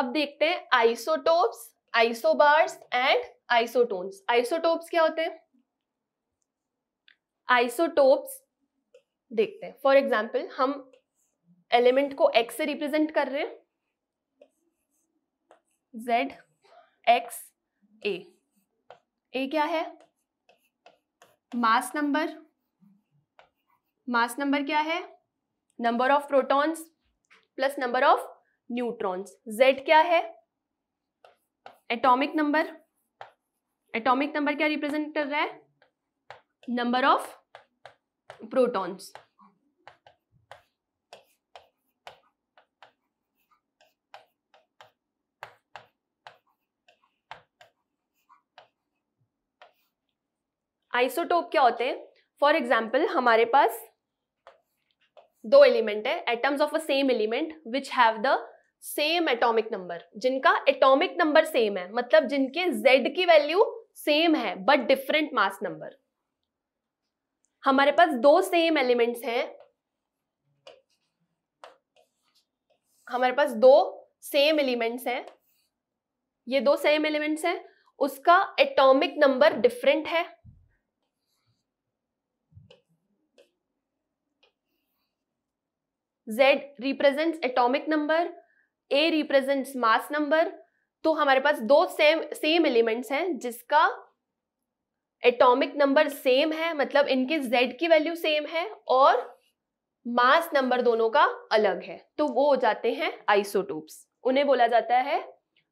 अब देखते हैं isotopes isobars and isotones isotopes क्या होते हैं? आइसोटोप्स देखते हैं। फॉर एग्ज़ाम्पल हम एलिमेंट को एक्स से रिप्रेजेंट कर रहे हैं। जेड एक्स ए ए क्या है? मास नंबर मास नंबर क्या है? Number of protons plus number of neutrons. Z क्या है? एटॉमिक नंबर एटॉमिक नंबर क्या रिप्रेजेंट कर रहा है? नंबर ऑफ़ प्रोटॉन्स आइसोटोप क्या होते हैं? फॉर एग्ज़ाम्पल हमारे पास दो एलिमेंट है atoms of a same element which have the same atomic number जिनका एटॉमिक नंबर सेम है मतलब जिनके z की वैल्यू सेम है बट डिफरेंट मास नंबर हमारे पास दो सेम एलिमेंट्स हैं। हमारे पास दो सेम एलिमेंट्स हैं। ये दो सेम एलिमेंट्स हैं। उसका एटॉमिक नंबर डिफरेंट है। Z represents atomic number A represents mass number तो हमारे पास दो सेम सेम एलिमेंट्स हैं, जिसका एटॉमिक नंबर सेम है मतलब इनके Z की वैल्यू सेम है और मास नंबर दोनों का अलग है। तो वो हो जाते हैं आइसोटोप्स उन्हें बोला जाता है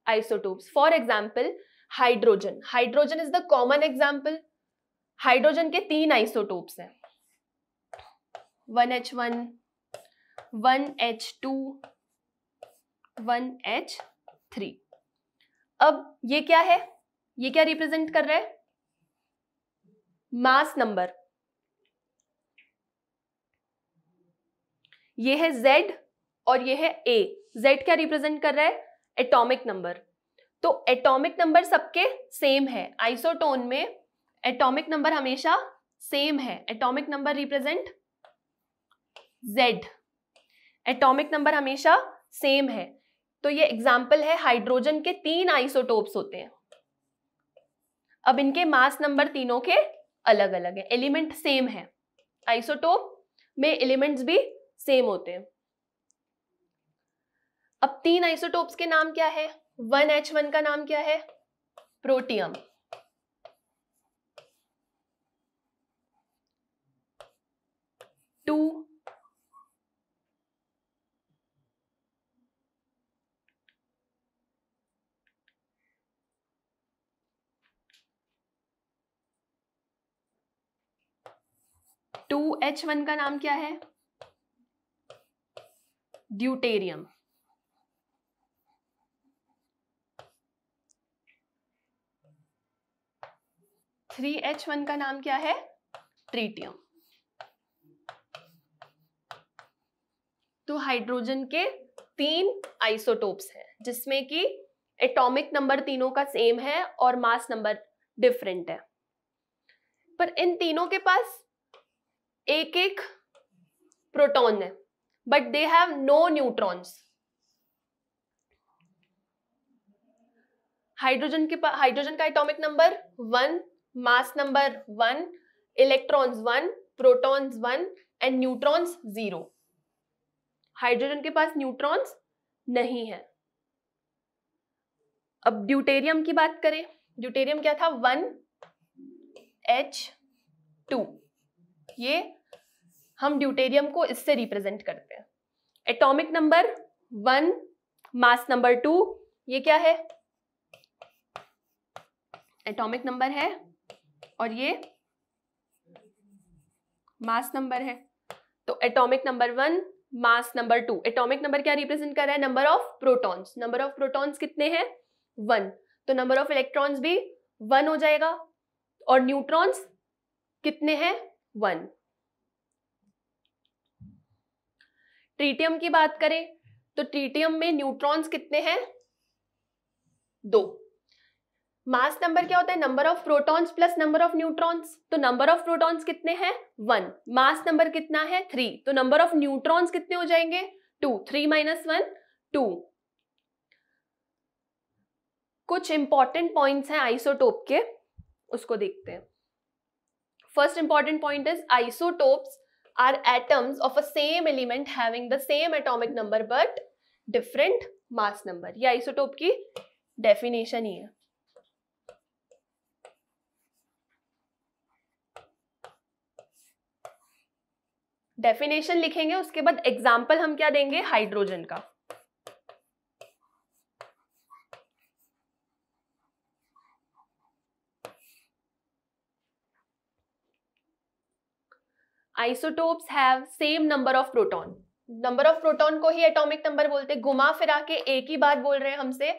isotopes for example hydrogen hydrogen is the common example hydrogen के तीन आइसोटोप्स हैं। One H one one H two one H three अब ये क्या है? ये क्या रिप्रेजेंट कर रहा है? मास नंबर ये है Z और ये है A. Z क्या रिप्रेजेंट कर रहा है? एटॉमिक नंबर तो एटॉमिक नंबर सबके सेम है. आइसोटोन में एटॉमिक नंबर हमेशा सेम है. Atomic number represent Z. Atomic number हमेशा सेम है. तो ये एग्ज़ाम्पल है हाइड्रोजन के तीन आइसोटोप्स होते हैं। अब इनके मास नंबर तीनों के अलग अलग है। एलिमेंट सेम है। आइसोटोप में एलिमेंट्स भी सेम होते हैं। अब तीन आइसोटोप्स के नाम क्या है? वन एच वन का नाम क्या है? Protium two two H one का नाम क्या है? ड्यूटेरियम। थ्री एच वन का नाम क्या है? ट्रीटियम। तो हाइड्रोजन के तीन आइसोटोप्स हैं, जिसमें कि एटॉमिक नंबर तीनों का सेम है और मास नंबर डिफरेंट है। पर इन तीनों के पास एक एक प्रोटॉन है but they have no neutrons hydrogen के पास हाइड्रोजन का atomic number one mass number one electrons one protons one and neutrons zero hydrogen के पास न्यूट्रॉन्स नहीं है। अब ड्यूटेरियम की बात करें। ड्यूटेरियम क्या था? वन एच टू ये हम ड्यूटेरियम को इससे रिप्रेजेंट करते हैं। Atomic number one mass number two ये क्या है? एटॉमिक नंबर है और ये मास नंबर है। तो atomic number one mass number two atomic number क्या रिप्रेजेंट कर रहा है? Number of protons number of protons कितने हैं? वन तो नंबर ऑफ़ इलेक्ट्रॉन्स भी वन हो जाएगा। और न्यूट्रॉन्स कितने हैं? वन। ट्रीटियम की बात करें तो ट्रीटियम में न्यूट्रॉन्स कितने हैं? दो। मास नंबर क्या होता है? Number of protons plus number of neutrons. तो नंबर ऑफ़ प्रोटॉन्स कितने हैं? वन। मास नंबर कितना है? थ्री। तो नंबर ऑफ़ न्यूट्रॉन्स कितने हो जाएँगे? Two. Three minus one, two. कुछ इंपॉर्टेंट पॉइंट्स हैं आइसोटोप के, उसको देखते हैं। First important point is isotopes are atoms of a same element having the same atomic number but different mass number ये आइसोटोप की डेफिनेशन ही है। डेफिनेशन लिखेंगे, उसके बाद एग्ज़ाम्पल हम क्या देंगे? हाइड्रोजन का। Isotopes have same number of proton number of proton को ही एटॉमिक नंबर बोलते हैं। घुमा फिरा के एक ही बात बोल रहे हैं हमसे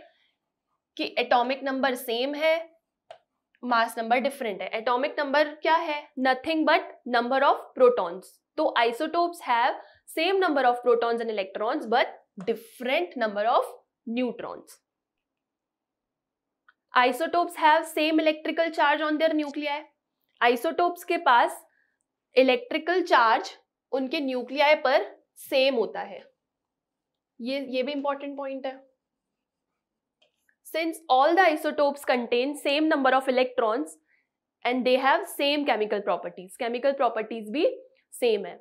कि एटॉमिक नंबर सेम है मास नंबर डिफरेंट है। एटॉमिक नंबर क्या है? Nothing but number of protons तो isotopes have same number of protons and electrons but different number of neutrons isotopes have same electrical charge on their nuclei isotopes के पास electrical charge उनके nuclei पर same होता है। ये ये भी इंपॉर्टेंट पॉइंट है। Since all the isotopes contain same number of electrons and they have same chemical properties chemical properties भी सेम है।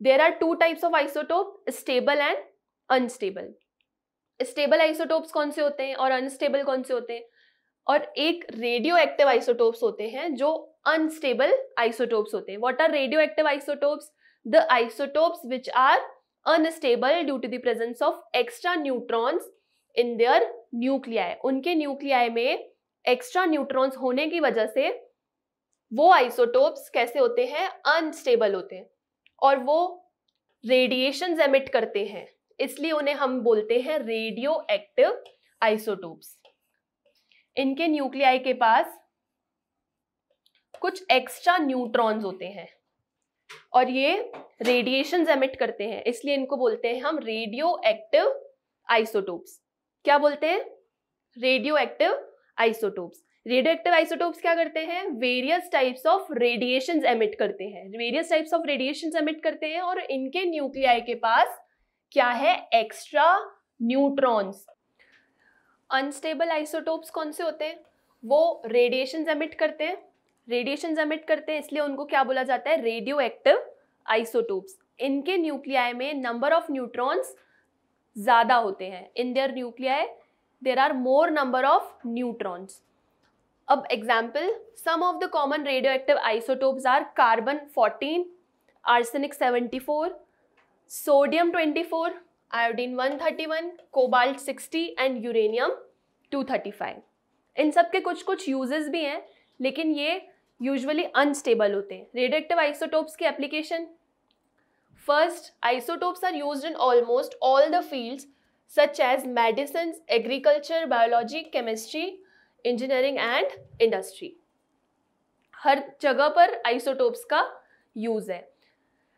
There are two types of isotope stable and unstable stable isotopes कौन से होते हैं और unstable कौन से होते हैं? और एक रेडियो एक्टिव आइसोटोप्स होते हैं जो अनस्टेबल आइसोटोप्स होते हैं। Are radioactive isotopes the isotopes which are unstable due to the presence of extra neutrons in their nuclei उनके न्यूक्लियाई में एक्स्ट्रा न्यूट्रॉन्स होने की वजह से वो आइसोटोप्स कैसे होते हैं? अनस्टेबल होते हैं। और वो रेडिएशन एमिट करते हैं। इसलिए उन्हें हम बोलते हैं रेडियो एक्टिव आइसोटोप्स इनके न्यूक्लियाई के पास कुछ एक्स्ट्रा न्यूट्रॉन्स होते हैं। और ये रेडिएशन एमिट करते हैं, इसलिए इनको बोलते हैं हम रेडियो एक्टिव आइसोटोप्स क्या बोलते हैं? Radio active isotopes radio active isotopes क्या करते हैं? Various types of radiation emit करते हैं। Various types of radiation emit करते हैं और इनके न्यूक्लियाई के पास क्या है? एक्स्ट्रा न्यूट्रॉन्स अनस्टेबल आइसोटोप्स कौन से होते हैं? वो रेडिएशन एमिट करते हैं। रेडिएशन एमिट करते हैं, इसलिए उनको क्या बोला जाता है? रेडियो एक्टिव आइसोटोप्स इनके न्यूक्लियाई में नंबर ऑफ़ न्यूट्रॉन्स ज़्यादा होते हैं. In their nuclei there are more number of neutrons अब example some of the common radioactive isotopes are carbon 14 arsenic 74 sodium 24 iodine 131 cobalt 60 and uranium 235 इन सब के कुछ कुछ यूजेस भी हैं, लेकिन ये यूजुअली अनस्टेबल होते हैं। रेडिएक्टिव आइसोटोप्स की application? First isotopes are used in almost all the fields such as medicine agriculture biology chemistry engineering and industry हर जगह पर आइसोटोप्स का यूज़ है।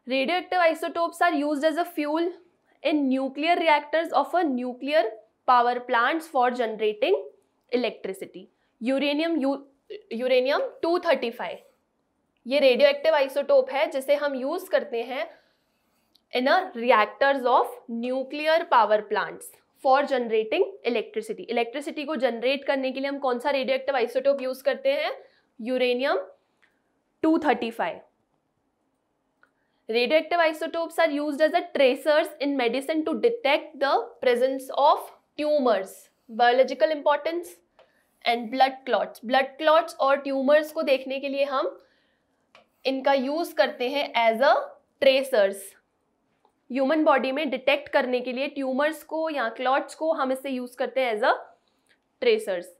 Radioactive isotopes are use as a fuel in nuclear reactors of a nuclear power plants for generating electricity uranium uranium 235 ये radio active isotope है, जिसे हम use करते हैं in a reactors of nuclear power plants for generating electricity electricity को generate करने के लिए हम कौन सा रेडियो एक्टिव आइसोटोप यूज़ करते हैं? Uranium 235 radioactive isotopes are used as a tracers in medicine to detect the presence of tumors. Biological importance? And blood clots blood clots और ट्यूमर्स को देखने के लिए हम इनका यूज़ करते हैं as a tracers human body में डिटेक्ट करने के लिए ट्यूमर्स को या क्लॉट्स को हम इसे यूज़ करते हैं as a tracers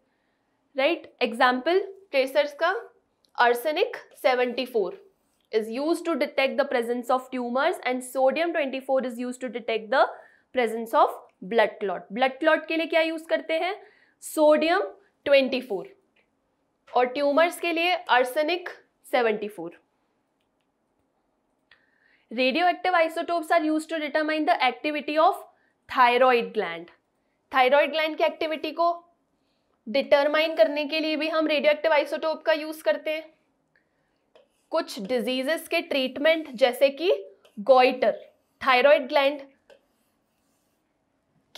right example tracers का arsenic 74 is used to detect the presence of tumors and sodium 24 is used to detect the presence of blood clot. Blood clot के लिए क्या यूज़ करते हैं? सोडियम 24 और tumours के लिए arsenic 74 radioactive isotopes are use to determine the activity of thyroid gland thyroid gland की activity को डिटरमाइन करने के लिए भी हम रेडियोएक्टिव आइसोटोप का यूज़ करते हैं। कुछ डिजीजेस के ट्रीटमेंट जैसे कि गोइटर थायराइड ग्लैंड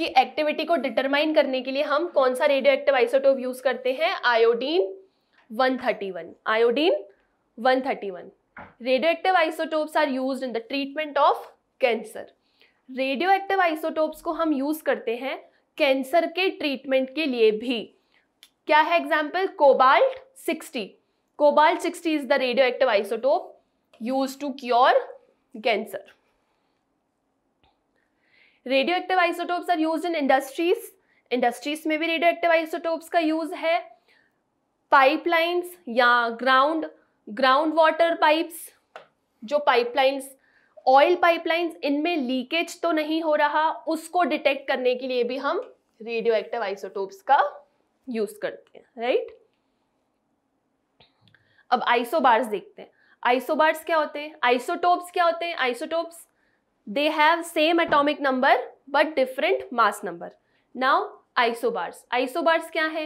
की एक्टिविटी को डिटरमाइन करने के लिए हम कौन सा रेडियो एक्टिव आइसोटोप यूज़ करते हैं? Iodine 131 iodine 131 radioactive isotopes are used in the treatment of cancer radioactive isotopes को हम यूज़ करते हैं कैंसर के ट्रीटमेंट के लिए भी. क्या है example cobalt 60 cobalt 60 is the radioactive isotope use to cure cancer radioactive isotopes are use in industries industries में भी रेडियो एक्टिव आइसोटोप्स का यूज़ है. पाइपलाइंस या ग्राउंड ग्राउंड वाटर पाइप्स जो पाइपलाइंस ऑयल पाइपलाइंस इनमें लीकेज तो नहीं हो रहा. उसको डिटेक्ट करने के लिए भी हम रेडियो एक्टिव आइसोटोप्स का यूज़ करते हैं राइट अब आइसोबार्स देखते हैं. आइसोबार्स क्या होते हैं? आइसोटोप्स क्या होते हैं? Isotopes they have same atomic number but different mass number now isobars isobars क्या है?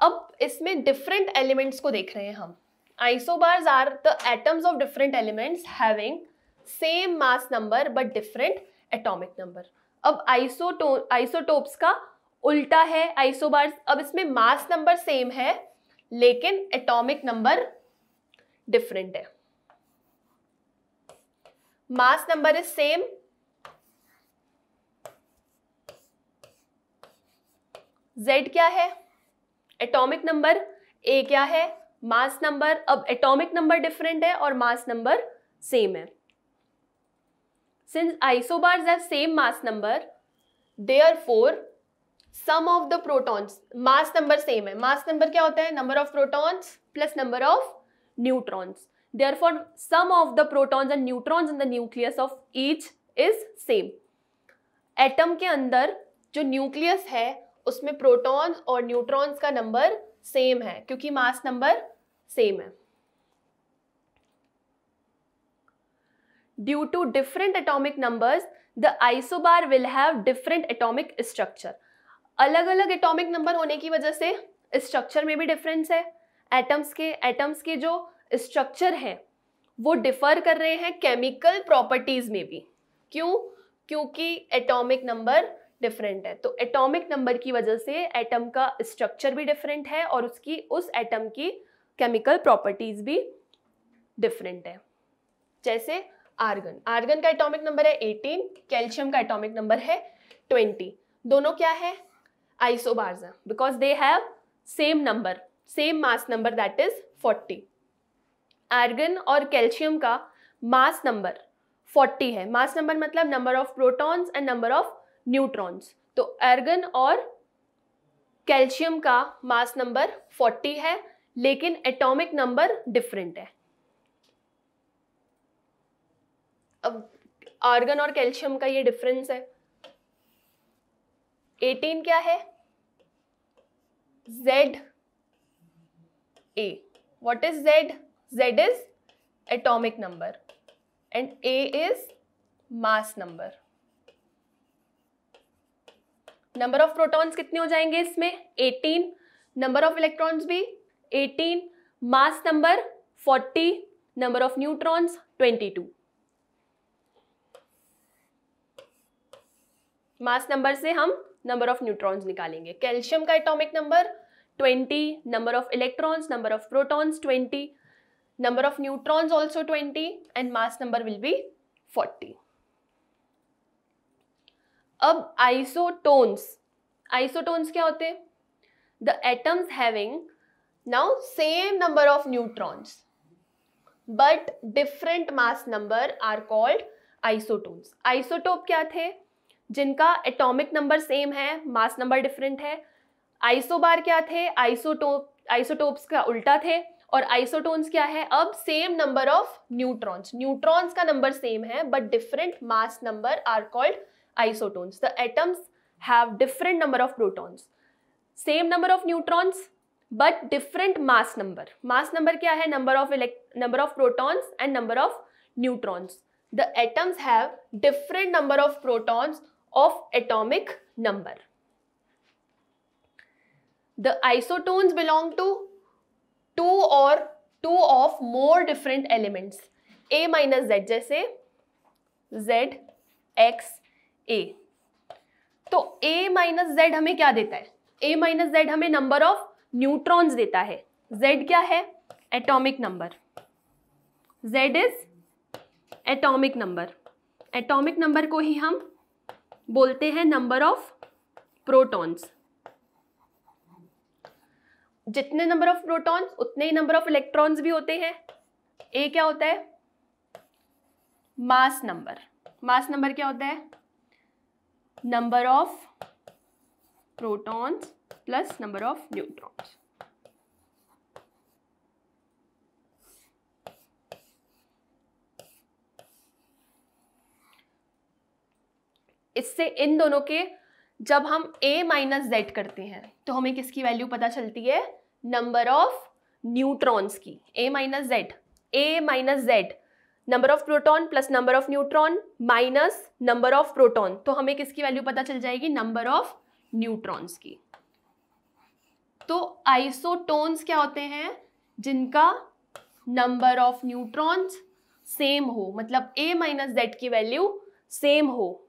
अब इसमें डिफरेंट एलिमेंट्स को देख रहे हैं हम. Isobars are the atoms of different elements having same mass number but different atomic number अब आइसोटो आइसोटोप्स का उल्टा है आइसोबार्स अब इसमें मास नंबर सेम है, लेकिन एटॉमिक नंबर डिफरेंट है. Mass number is same Z क्या है? एटॉमिक नंबर A क्या है? मास नंबर अब एटॉमिक नंबर डिफरेंट है और मास नंबर सेम है. Since isobars have same mass number they are for sum of the protons mass number same है. Mass number क्या होता है? Number of protons plus number of neutrons therefore, sum of the protons and neutrons in the nucleus of each is same. Atom के अंदर जो nucleus है, उसमें protons और न्यूट्रॉन्स का नंबर सेम है, क्योंकि मास नंबर सेम है। Due to different atomic numbers the isobar will have different atomic structure अलग अलग एटॉमिक नंबर होने की वजह से स्ट्रक्चर में भी डिफरेंस है। एटम्स के एटम्स के जो स्ट्रक्चर हैं, वो डिफर कर रहे हैं केमिकल प्रॉपर्टीज़ में भी। क्यों? क्योंकि एटॉमिक नंबर डिफरेंट है। तो एटॉमिक नंबर की वजह से एटम का स्ट्रक्चर भी डिफरेंट है और उसकी, उस एटम की केमिकल प्रॉपर्टीज़ भी डिफरेंट है। जैसे आर्गन आर्गन का एटॉमिक नंबर है 18 कैल्शियम का एटॉमिक नंबर है 20 दोनों क्या है? आइसोबार्स हैं। Because they have same number same mass number that is 40 argon और कैल्शियम का मास नंबर 40 है। मास नंबर मतलब number of protons and number of neutrons तो आर्गन और कैल्शियम का मास नंबर 40 है, लेकिन एटॉमिक नंबर डिफरेंट है। अब आर्गन और कैल्शियम का ये डिफरेंस है। 18 क्या है? Z A what is Z? Z is atomic number and A is mass number. Number of protons कितने हो जाएँगे इसमें? 18 नंबर ऑफ़ इलेक्ट्रॉन्स भी 18 mass number 40 number of neutrons 22 mass number से हम नंबर ऑफ़ न्यूट्रॉन्स निकालेंगे. कैल्शियम का atomic number 20 number of electrons number of protons 20 number of neutrons also 20 and mass number will be 40 अब isotones isotones क्या होते हैं? The atoms having now same number of neutrons but different mass number are called isotones isotope क्या थे? जिनका atomic number same है mass number different है. Isobar क्या थे? आइसोटोप आइसोटोप्स का उल्टा थे. और आइसोटोन्स क्या है? अब same number of neutrons neutrons का नंबर सेम है but different mass number are called isotones the atoms have different number of protons same number of neutrons but different mass number mass number क्या है? Number of number of protons and number of neutrons the atoms have different number of protons of atomic number the isotones belong to two और two of more different elements A minus Z जैसे Z X A तो A minus Z हमें क्या देता है? A minus Z हमें number of neutrons देता है। जेड क्या है? Atomic number Z is atomic number atomic number को ही हम बोलते हैं नंबर ऑफ़ प्रोटॉन्स जितने नंबर ऑफ़ प्रोटॉन्स उतने ही नंबर ऑफ़ इलेक्ट्रॉन्स भी होते हैं। ए क्या होता है? मास नंबर मास नंबर क्या होता है? Number of protons plus number of neutrons इससे इन दोनों के जब हम a माइनस जेड करते हैं तो हमें किसकी वैल्यू पता चलती है? नंबर ऑफ़ न्यूट्रॉन्स की। A minus Z A minus Z number of proton plus number of neutron minus number of proton तो हमें किसकी वैल्यू पता चल जाएगी? नंबर ऑफ़ न्यूट्रॉन्स की। तो आइसोटोन्स क्या होते हैं? जिनका नंबर ऑफ़ न्यूट्रॉन्स सेम हो। मतलब a माइनस जेड की वैल्यू सेम हो।